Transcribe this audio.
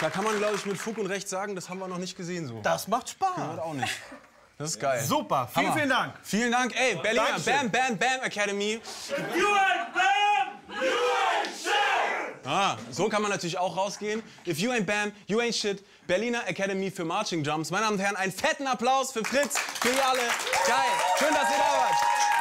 Da kann man, glaube ich, mit Fug und Recht sagen, das haben wir noch nicht gesehen so. Das macht Spaß. Das auch nicht. Das ist geil. Super, vielen, Hammer. vielen Dank. Vielen Dank. Ey, Berliner, Dankeschön. Bam, Bam, Bam Academy. You ain't bam, you ain't shit! Ah, so kann man natürlich auch rausgehen. If you ain't Bam, you ain't shit. Berliner Academy für Marching Jumps. Meine Damen und Herren, einen fetten Applaus für Fritz, für ihr alle. Geil. Schön, dass ihr da wart.